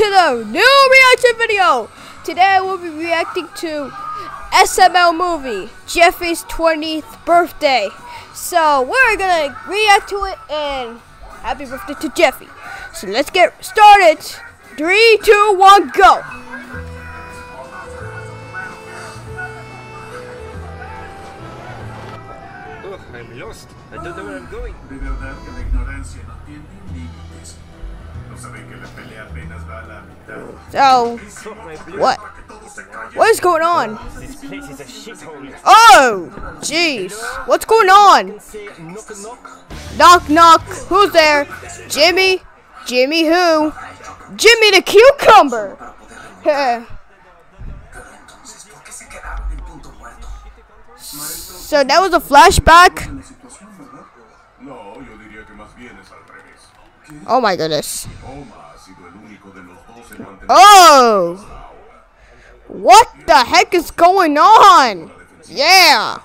to the new reaction video. Today we'll be reacting to SML movie, Jeffy's 20th birthday. So we're gonna react to it and happy birthday to Jeffy. So let's get started. Three, two, one, go. Oh, I'm lost. I don't know where I'm going. Oh, what? What is going on? Oh, jeez. What's going on? Knock knock. Who's there? Jimmy. Jimmy who? Jimmy the cucumber. So that was a flashback. Oh my ¿verdad? Oh. What the heck is going on? Yeah.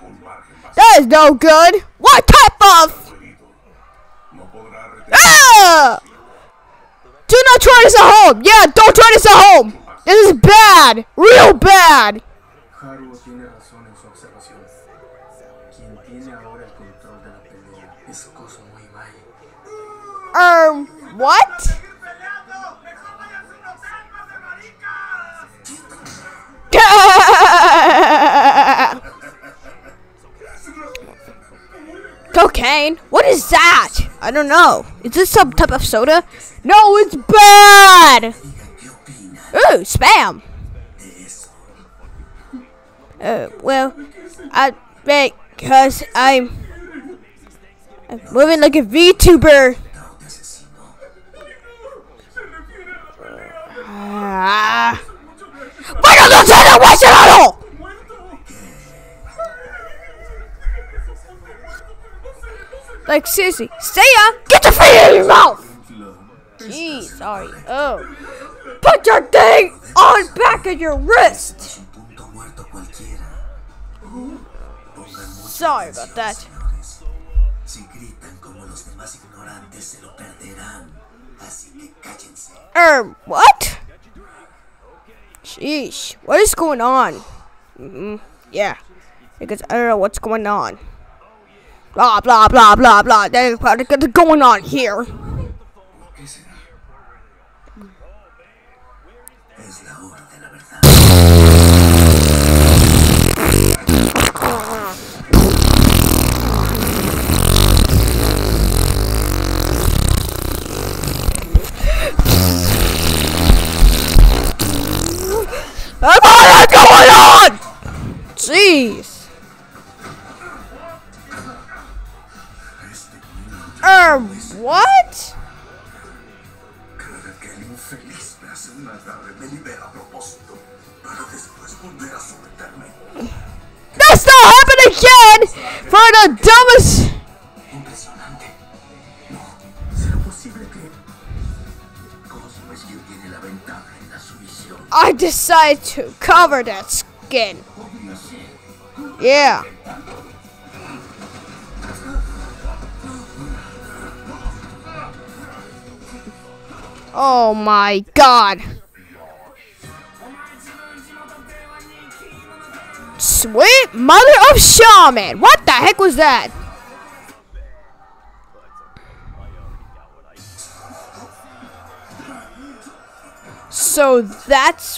That is no good. What type of? Ah! Do not try this at home. Yeah, don't try this at home. This is bad. Real bad. Haru tiene Cocaine? What is that? I don't know. Is this some type of soda? No, it's bad! Ooh, spam! Uh, well, I, because I'm, I'm moving like a VTuber. Ah. ¡Vaya, no se le voy a Like, seriously, say ya! Get your feet out of your mouth! Jeez, sorry. Oh. Put your thing on back of your wrist! Sorry about that. Um, what? Sheesh, what is going on? hmm yeah, because I don't know what's going on. Blah, blah, blah, blah, blah. That's what's going on here. What? Que el infeliz me hace una grave me libera a propósito. Para después volver a someterme. That's not happening again for the dumbest. Impresionante. No, ¿será posible que Cosmo tiene la ventaja en la sumisión? I decided to cover that skin. Yeah. Oh my god. Sweet mother of shaman. What the heck was that? So that's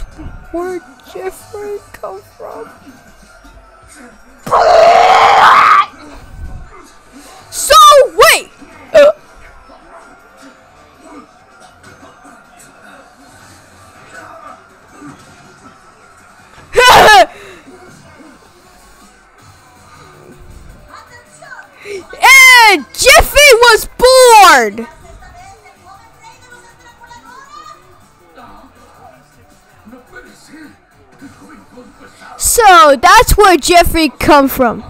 where Jeffrey come from. Born. So that's where Jeffrey come from.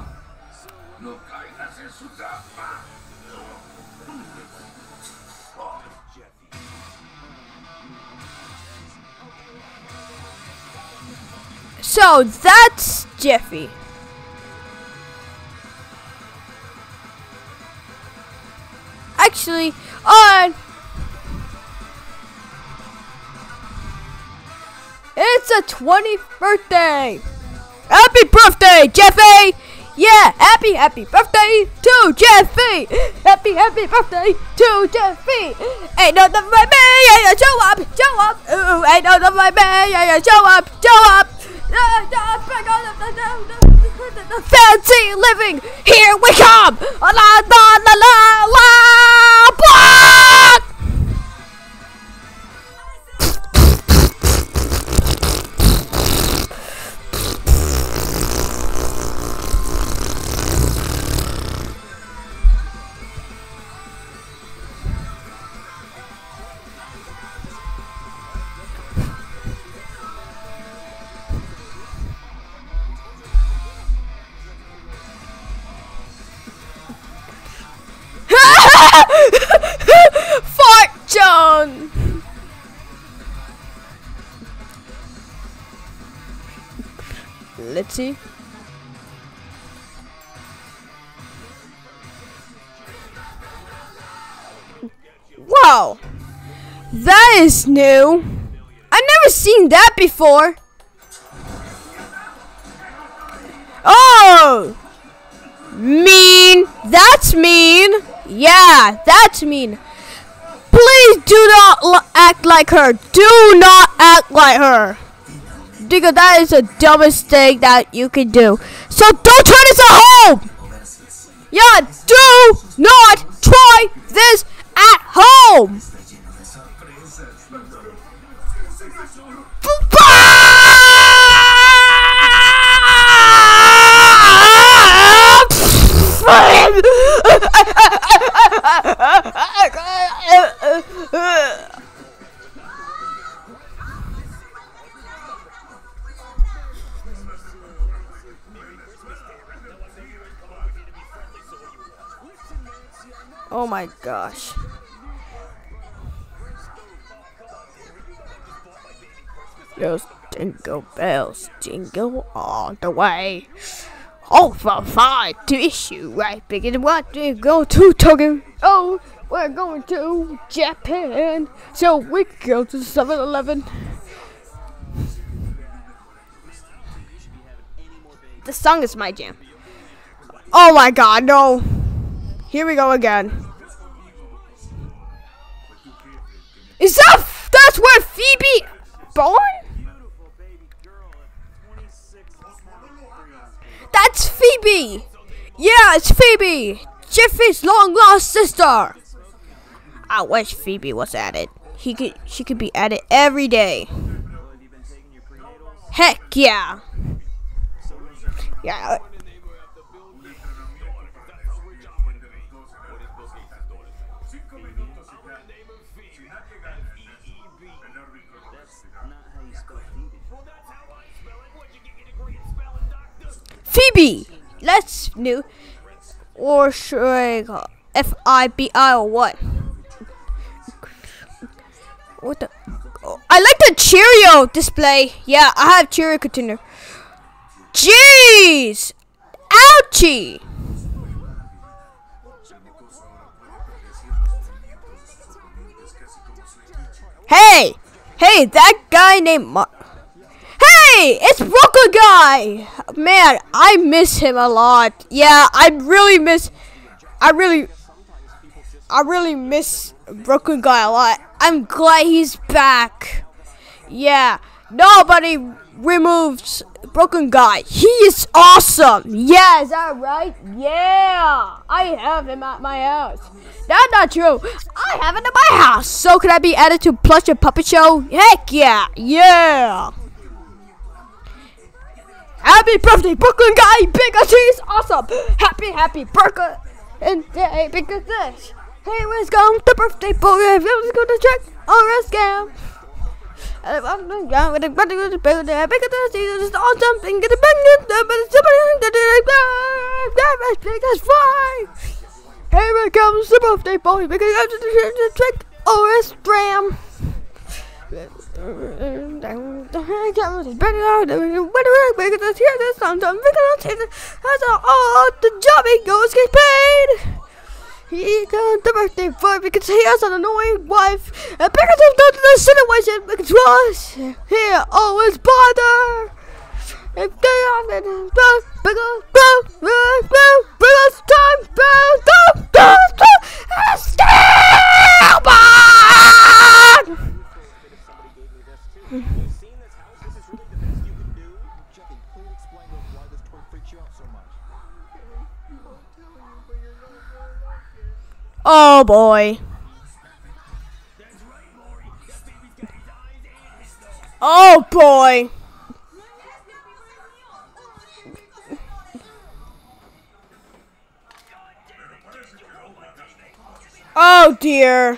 So that's Jeffy. Actually, on it's a 20th birthday. Happy birthday, Jeffy! Yeah, happy, happy birthday to Jeffy! Happy, happy birthday to Jeffy! Ain't nothing like me, yeah, yeah, show up, show up! Ooh, ain't nothing like me, yeah, yeah, show up, show up! Uh, uh, Fancy living, here we come! La la la la la! Blah! See. Wow! That is new! I've never seen that before! Oh! Mean! That's mean! Yeah, that's mean. Please do not act like her. Do not act like her. Because that is the dumbest thing that you can do. So don't try this at home! Yeah, do not try this at home! Oh my gosh. Those jingle bells jingle all the way. All from five to issue right begin what do we go to Tokyo. Oh, we're going to Japan. So we go to 7 Eleven. The song is my jam. Oh my god, no. Here we go again. Is that that's where Phoebe born? That's Phoebe. Yeah, it's Phoebe. Jeffy's long lost sister. I wish Phoebe was at it. He could she could be at it every day. Heck yeah. Yeah. Phoebe. Let's new. Or should I call F I B I or what? What the? Oh, I like the Cheerio display. Yeah, I have Cheerio container. Jeez! Ouchie! Hey! Hey, that guy named Mar- Hey! It's Brooklyn Guy! Man, I miss him a lot. Yeah, I really miss... I really... I really miss Brooklyn Guy a lot. I'm glad he's back. Yeah, nobody removes Brooklyn Guy. He is awesome. Yeah, is that right? Yeah, I have him at my house. That's not true. I have him at my house. So can I be added to Plush and Puppet Show? Heck yeah, yeah. Happy birthday, Brooklyn Guy, because he's awesome. Happy, happy Brooklyn day because this. Hey, where's going the birthday boy? Let's go to check or a scam. And down with the brother the season is all jumping, get a bang, but it's somebody that did it. That's. Here comes the birthday boy because I'm just to check or a scam. Oh, the jobbing goes get paid. he got the birthday boy because he has an annoying wife and because of the, the situation because was he always bother. If they are in the because bring us time the still bad. Oh boy. Oh boy. Oh dear.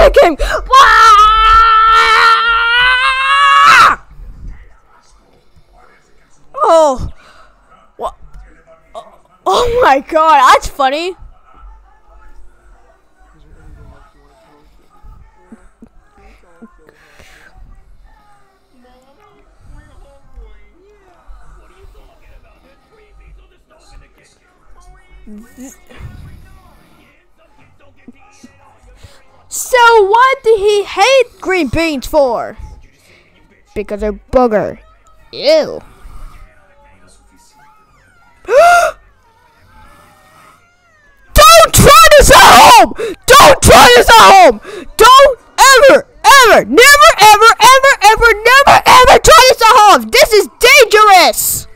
panicking. Oh. What? Oh, oh my god, that's funny. So what did he hate green beans for? Because they're booger. Ew. Don't try this at home! Don't try this at home! Don't ever, ever, never, ever, ever, ever, never, ever try this at home! This is dangerous!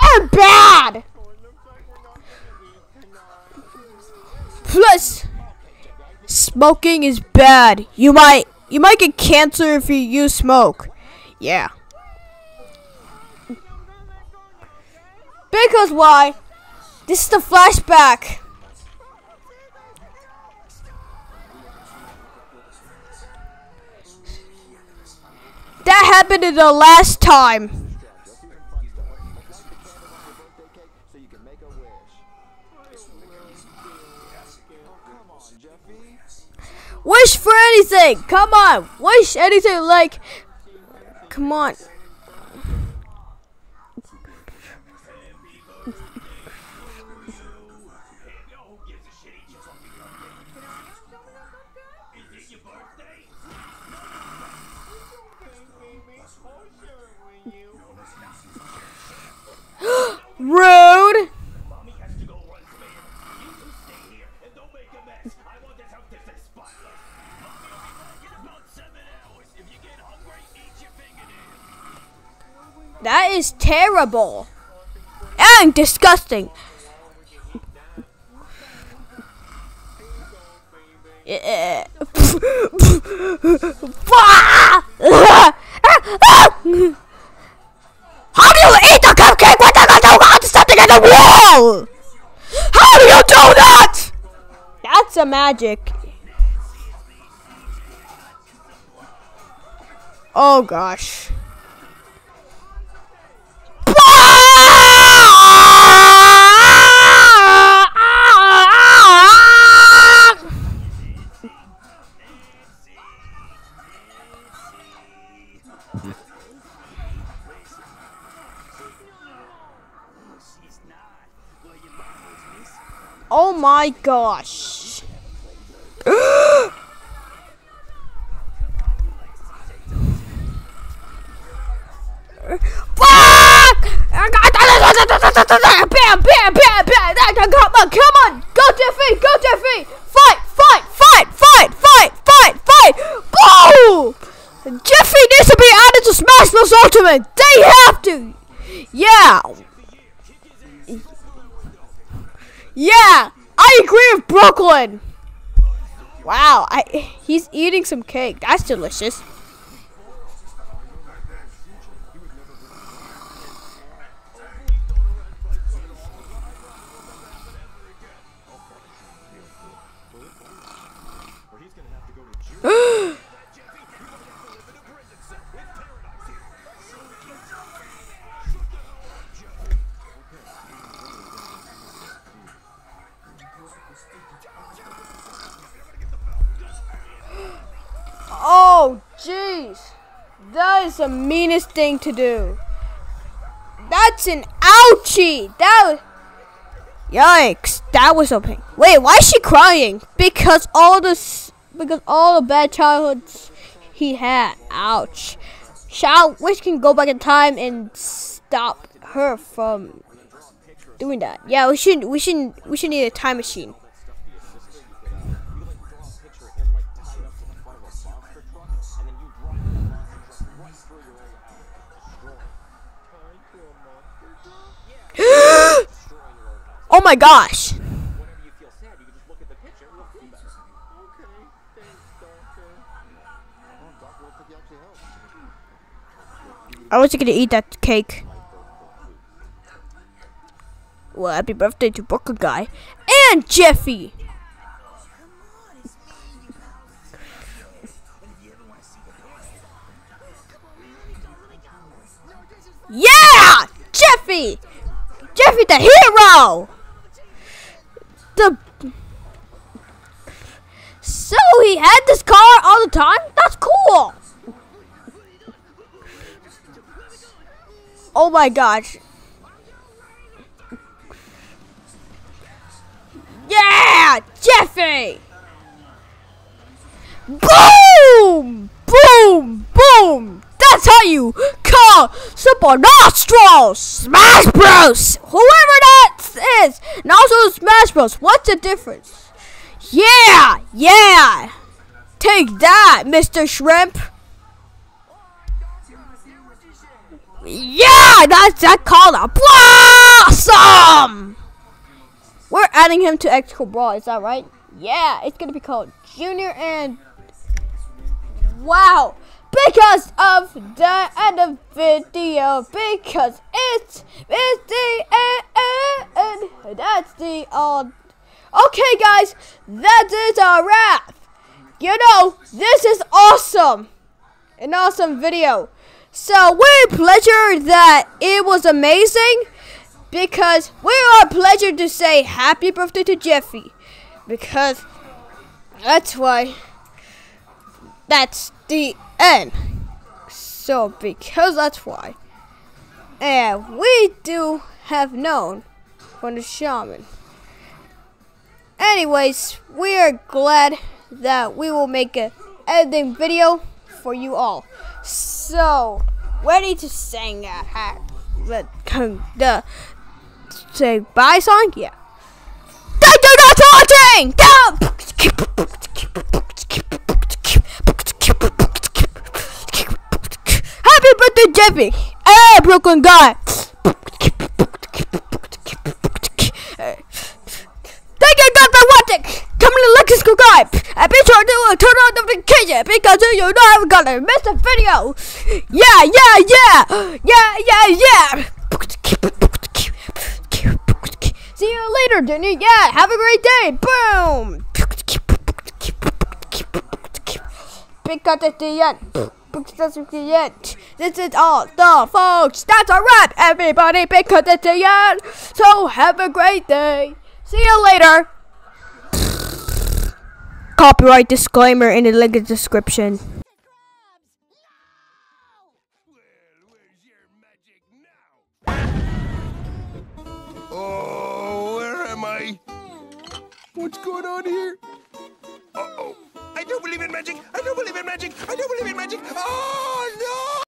And bad! Plus, Smoking is bad. You might you might get cancer if you use smoke. Yeah. Because why? This is the flashback. That happened in the last time. Wish for anything. Come on. Wish anything like Come on. horrible and disgusting. How do you eat a cupcake without getting something in the wall? How do you do that? That's a magic. Oh gosh. Oh my gosh. Fuck! Bam, bam, bam, bam. Come on, come on. Go Jeffy, go Jeffy. Fight, fight, fight, fight, fight, fight, fight. Boom! Jeffy needs to be added to Smash Bros. Ultimate. They have to. Yeah. Yeah, I agree with Brooklyn. Wow, I he's eating some cake. That's delicious. The meanest thing to do. That's an ouchie. That was... Yikes. That was a pain. Wait, why is she crying? Because all the... Because all the bad childhoods he had. Ouch. Shall we can go back in time and stop her from doing that. Yeah, we should we should we should need a time machine. Oh my gosh. I wasn't gonna eat that cake. Well, happy birthday to Booker Guy and Jeffy. Yeah, Jeffy. Jeffy the hero. The so he had this car all the time. That's cool. Oh my gosh. Yeah, Jeffy. Boom! Boom! Boom! That's how you call Super Nostrils! Smash Bros! Whoever that is! And also Smash Bros. What's the difference? Yeah! Yeah! Take that, Mr. Shrimp! Yeah! That's that called a blossom! We're adding him to Extra Brawl, is that right? Yeah, it's gonna be called Junior and Wow! Because of the end of video, because it's it's the end. Okay, guys, that is a wrap. You know, this is awesome, an awesome video. So we're pleasure that it was amazing because we are pleasure to say happy birthday to Jeffy because that's why that's the end. So because that's why, and we do have known from the shaman. Anyways, we are glad that we will make a editing video for you all. So ready to sing a hat the the say bye song? Yeah. Thank you for watching! Happy birthday, Jeffy! Hey, Brooklyn guy! Watching! Come to like and subscribe! And be sure to uh, turn on the notification because you know I'm gonna miss a video! Yeah, yeah, yeah! Yeah, yeah, yeah! See you later, Jenny. Yeah, have a great day. Boom! because it's the end. Because it's the end. This is all the folks. That's a wrap, everybody, because it's the end. So have a great day. See you later. Copyright disclaimer in the link in the description. Oh, where am I? What's going on here? Uh oh. I don't believe in magic. I don't believe in magic. I don't believe in magic. Oh, no!